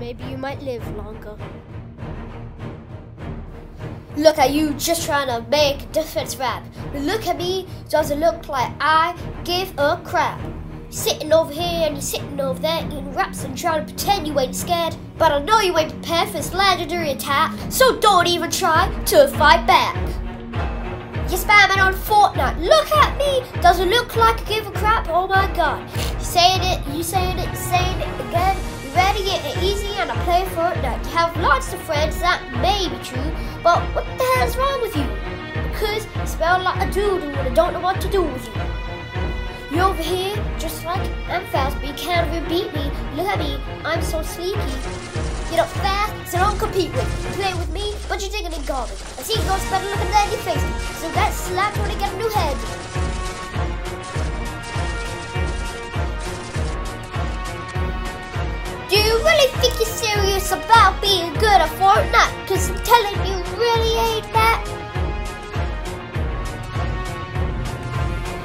maybe you might live longer. Look at you just trying to make a defense rap. But look at me, doesn't look like I give a crap? Sitting over here and you're sitting over there eating raps and trying to pretend you ain't scared. But I know you ain't prepared for this legendary attack, so don't even try to fight back. You're spamming on Fortnite. Look at me. doesn't look like I give a crap? Oh my god. You're saying it, you saying it, saying it again. You ready, it easy, and I play for Fortnite. You have lots of friends, that may be true, but what the hell is wrong with you? Because you smell like a doo-doo and I don't know what to do with you. You're over here, just like I'm fast, but you can't even beat me. Look at me, I'm so sneaky. You're not fast, so don't compete with me. Play with me, but you're digging in garbage. I see you ghosts better looking than your face. So get slapped when you get a new head. Think you're serious about being good at Fortnite? Cause I'm telling you, really ain't that.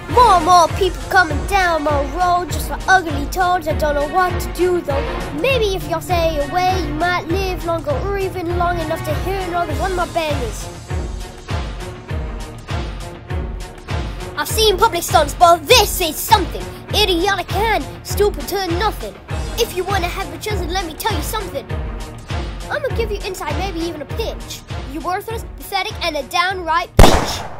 More and more people coming down my road just for ugly toads. I don't know what to do though. Maybe if y'all stay away, you might live longer or even long enough to hear another one of my bangers. I've seen public stunts, but this is something idiotic and stupid to nothing. If you wanna have a chance, then let me tell you something. I'm gonna give you insight, maybe even a pinch. You're worthless, pathetic, and a downright bitch.